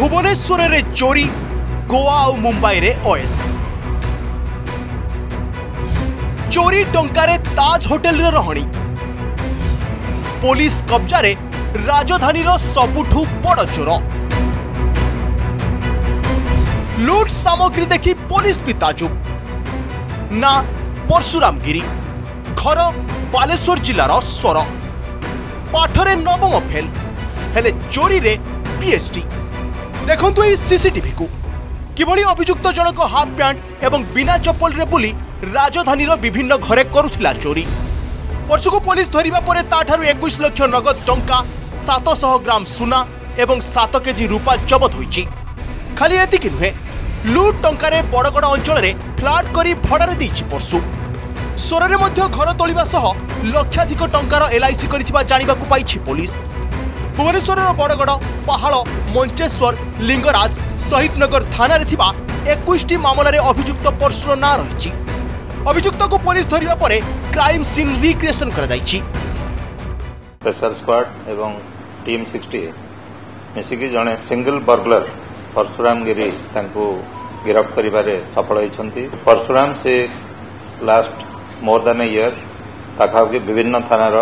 ଭୁବନେଶ୍ୱରରେ ଚୋରି ଗୋଆ ଆଉ ମୁମ୍ବାଇରେ ଅଏସ୍ ଚୋରି ଟଙ୍କାରେ ତାଜ ହୋଟେଲରେ ରହଣି ପୋଲିସ କବ୍ଜାରେ ରାଜଧାନୀର ସବୁଠୁ ବଡ଼ ଚୋର ଲୁଟ୍ ସାମଗ୍ରୀ ଦେଖି ପୋଲିସ ବି ତାଜୁବ ନା ପରଶୁରାମ ଗିରି ଘର ବାଲେଶ୍ୱର ଜିଲ୍ଲାର ସ୍ୱର ପାଠରେ ନବମ ଫେଲ୍ ହେଲେ ଚୋରିରେ ପିଏଚ୍ଡି ଦେଖନ୍ତୁ ଏହି ସିସିଟିଭିକୁ କିଭଳି ଅଭିଯୁକ୍ତ ଜଣକ ହାଫ୍ ପ୍ୟାଣ୍ଟ ଏବଂ ବିନା ଚପଲରେ ବୁଲି ରାଜଧାନୀର ବିଭିନ୍ନ ଘରେ କରୁଥିଲା ଚୋରି ପର୍ସୁକୁ ପୋଲିସ ଧରିବା ପରେ ତାଠାରୁ ଏକୋଇଶ ଲକ୍ଷ ନଗଦ ଟଙ୍କା ସାତଶହ ଗ୍ରାମ ସୁନା ଏବଂ ସାତ କେଜି ରୂପା ଜବତ ହୋଇଛି ଖାଲି ଏତିକି ନୁହେଁ ଲୁଟ୍ ଟଙ୍କାରେ ବଡ଼ଗଡ଼ ଅଞ୍ଚଳରେ ଫ୍ଲାଟ୍ କରି ଭଡ଼ାରେ ଦେଇଛି ପର୍ସୁ ସ୍ୱରରେ ମଧ୍ୟ ଘର ତୋଳିବା ସହ ଲକ୍ଷାଧିକ ଟଙ୍କାର ଏଲ୍ଆଇସି କରିଥିବା ଜାଣିବାକୁ ପାଇଛି ପୋଲିସ ভুবনেশ্বরের বড়গড় পাহাড় মঞ্চেশ্বর লিঙ্গরাজ শহীদনগর থানার একুশটি মামলার অভিযুক্ত পর্ষর না রয়েছে অভিযুক্তকে পুলিশ ধরা পরে ক্রাইম সিন রিক্রিয়েসন করা যাইছি স্পেশাল স্কোয়াড এবং টিম সিক্সটি মিশিকি জনে সিঙ্গল বর্গলর পরশুরাম গিরি তাঁকু গিরফ করিবারে সফল হয়েছেন পরশুরাম সে last more than a year পাখাপাখি বিভিন্ন থানার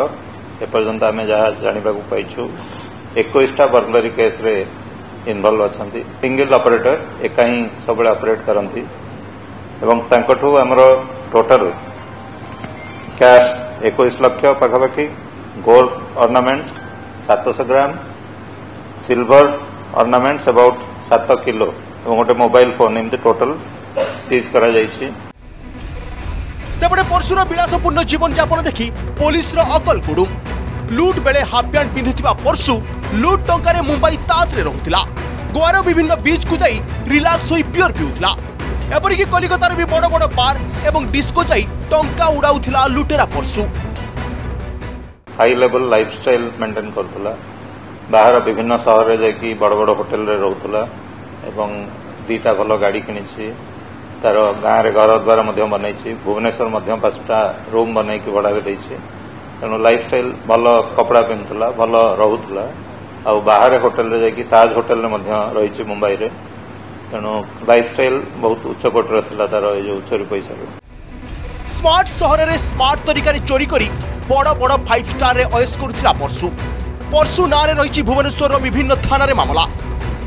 ଏପର୍ଯ୍ୟନ୍ତ ଆମେ ଯାହା ଜାଣିବାକୁ ପାଇଛୁ ଏକୋଇଶଟା ବର୍ଗଲାରୀ କେସ୍ରେ ଇନଭଲ୍ଭ ଅଛନ୍ତି ସିଙ୍ଗିଲ୍ ଅପରେଟର ଏକା ହିଁ ସବୁବେଳେ ଅପରେଟ୍ କରନ୍ତି ଏବଂ ତାଙ୍କଠୁ ଆମର ଟୋଟାଲ୍ କ୍ୟାସ୍ ଏକୋଇଶ ଲକ୍ଷ ପାଖାପାଖି ଗୋଲ୍ଡ ଅର୍ଣ୍ଣାମେଣ୍ଟସ୍ ସାତଶହ ଗ୍ରାମ ସିଲ୍ଭର ଅର୍ଣ୍ଣାମେଣ୍ଟସ୍ ଆବାଉଟ୍ ସାତ କିଲୋ ଏବଂ ଗୋଟେ ମୋବାଇଲ ଫୋନ୍ ଏମିତି ଟୋଟାଲ୍ ସିଜ୍ କରାଯାଇଛି ସେପଟେ ପରଶୁର ବିଳାସପୂର୍ଣ୍ଣ ଜୀବନଯାପନ ଦେଖି ପୋଲିସର ଅକଲ କୁଡୁମ୍ ଲୁଟ୍ ବେଳେ ହାଫ୍ ପ୍ୟାଣ୍ଟ ପିନ୍ଧୁଥିବା ପର୍ସୁ ଲୁଟ୍ ଟଙ୍କାରେ ମୁମ୍ବାଇ ତାଜରେ ରହୁଥିଲା ଗୋଆର ବିଭିନ୍ନ ବିଚ୍କୁ ଯାଇ ରିଲାକ୍ସ ହୋଇ ପିଓର ପିଉଥିଲା ଏପରିକି କଲିକତାର ବି ବଡ଼ ବଡ଼ ବାର୍ ଏବଂ ଡିସ୍କୋ ଯାଇ ଟଙ୍କା ଉଡ଼ାଉଥିଲା ଲୁଟେରା Parsu high level lifestyle maintain କରୁଥିଲା ବାହାର ବିଭିନ୍ନ ସହରରେ ଯାଇକି ବଡ଼ ବଡ଼ ହୋଟେଲରେ ରହୁଥିଲା ଏବଂ ଦୁଇଟା ଭଲ ଗାଡ଼ି କିଣିଛି ତାର ଗାଁରେ ଘର ଦ୍ୱାର ମଧ୍ୟ ବନେଇଛି ଭୁବନେଶ୍ୱର ମଧ୍ୟ ପାଞ୍ଚଟା ରୁମ୍ ବନେଇକି ଭଡ଼ାରେ ଦେଇଛି ତେଣୁ ଲାଇଫ୍ ଷ୍ଟାଇଲ୍ ଭଲ କପଡ଼ା ପିନ୍ଧୁଥିଲା ଭଲ ରହୁଥିଲା ଆଉ ବାହାରେ ହୋଟେଲରେ ଯାଇକି ତାଜ୍ ହୋଟେଲରେ ମଧ୍ୟ ରହିଛି ମୁମ୍ବାଇରେ ତେଣୁ ଲାଇଫ୍ ଷ୍ଟାଇଲ୍ ବହୁତ ଉଚ୍ଚକୋଟୀର ଥିଲା ତାର ଏ ଯେଉଁ ଚୋରି ପଇସାରୁ ସ୍ମାର୍ଟ ସହରରେ ସ୍ମାର୍ଟ ତରିକାରେ ଚୋରି କରି ବଡ଼ ବଡ଼ ଫାଇଭ୍ ଷ୍ଟାର୍ରେ ଅୟସ କରୁଥିଲା ପର୍ସୁ ପର୍ସୁ ନାଁରେ ରହିଛି ଭୁବନେଶ୍ୱରର ବିଭିନ୍ନ ଥାନାରେ ମାମଲା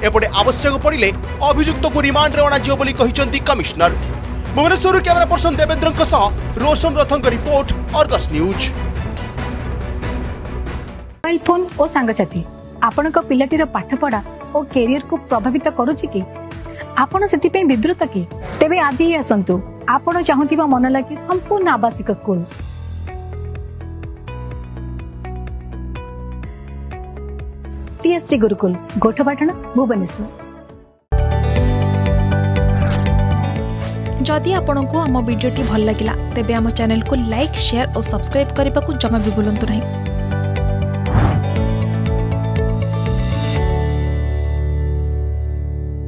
ଏପଟେ ଆବଶ୍ୟକ ପଡ଼ିଲେ ଅଭିଯୁକ୍ତକୁ ରିମାଣ୍ଡରେ ଅଣାଯିବ ବୋଲି କହିଛନ୍ତି କମିଶନର ଭୁବନେଶ୍ୱରରୁ କ୍ୟାମେରା ପର୍ସନ ଦେବେନ୍ଦ୍ରଙ୍କ ସହ ରୋଶନ ରଥଙ୍କ report Argus news mobile phone ଓ ସାଙ୍ଗସାଥି ଆପଣଙ୍କ ପିଲାଟିର ପାଠପଢ଼ା ଓ କ୍ୟାରିୟରକୁ ପ୍ରଭାବିତ କରୁଛି କି ଆପଣ ସେଥିପାଇଁ ବିବ୍ରତ କି ତେବେ ଆଜି ହିଁ ଆସନ୍ତୁ ଆପଣ ଚାହୁଁଥିବା ମନ ଲାଗି ସମ୍ପୂର୍ଣ୍ଣ ଆବାସିକ ସ୍କୁଲ টিএসসি গুরুকুল গোঠপাটনা ভুবনেশ্বর যদি আপনার আমার ভিডিওটি ভাল লাগিলা তেবে আমার চ্যানেলকে লাইক শেয়ার ও সবসক্রাইব করা জমা বি ভুলতু না